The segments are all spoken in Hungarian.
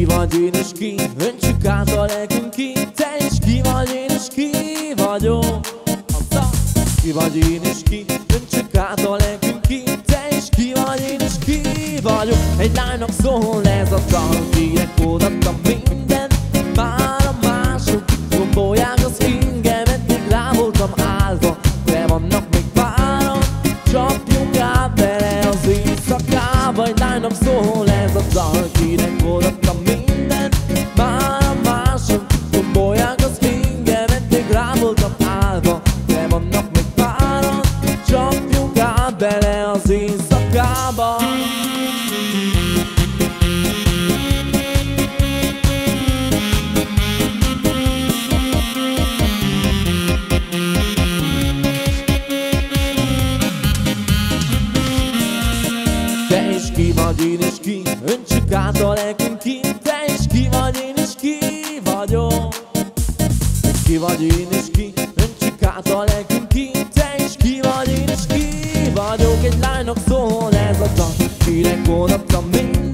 ki vagy, én is ki, öntsük át a lelkünk ki. Te is ki vagy, én is ki vagyok? Ki vagy, én is ki, öntsük át a lelkünk ki. Te is ki vagy, én is ki vagyok? Egy lánynak szól ez a dal, kinek odaadtam mindent? Már a mások gombolják az ingem, eddig rá voltam állva De vannak még páran, csapjunk át bele az éjszakába Egy lánynak szól voltam állva De vannak még páran, csapjunk át bele az éjszakába Te is ki vagy, én is ki, öntsük át a is ki lánynak szól ez a dal, kinek odaadtam minden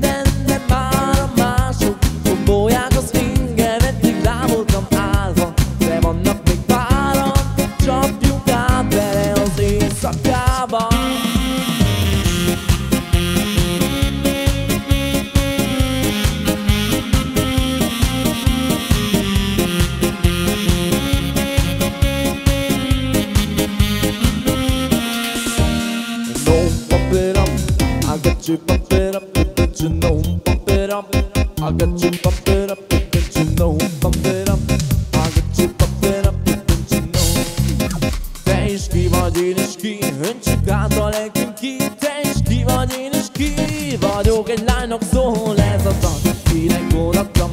I got you pump it up. Don't you know? Pump it up. I got you pump it up. Don't you know? Pump it up. I got you pump it up. Don't you know? Te ki vagy, én is ki, öntsük át a lelkünk ki Te ki vagy, én is ki vagyok Egy lánynak szól ez a dal, kinek odaadtam